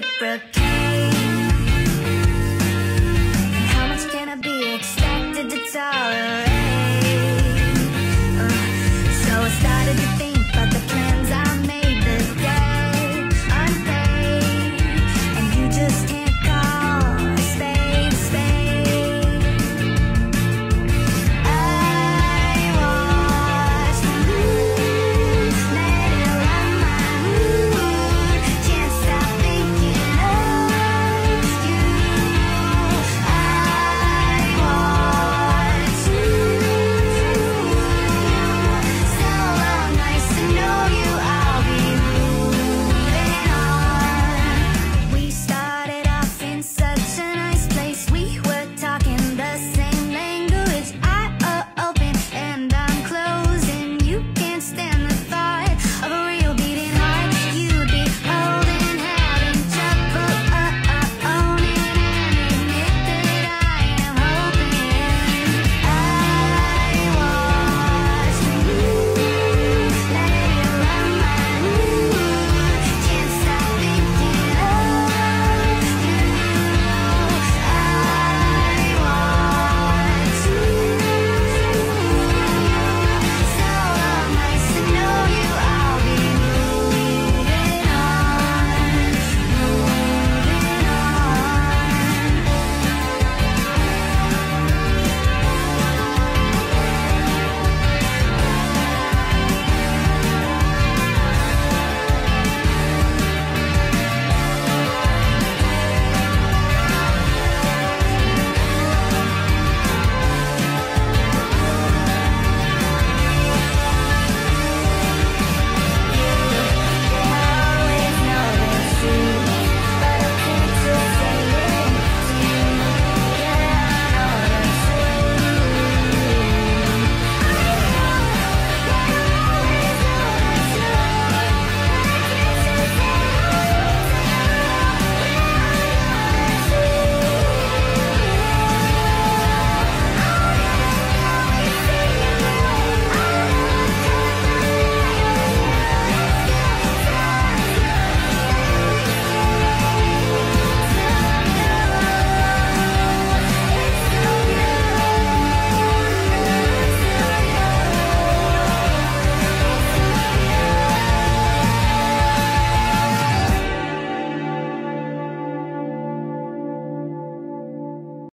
reciprocate